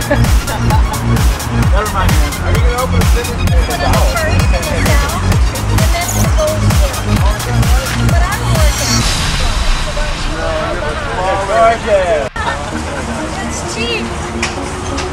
Never mind. Are you gonna open the Open everything the small It's cheap.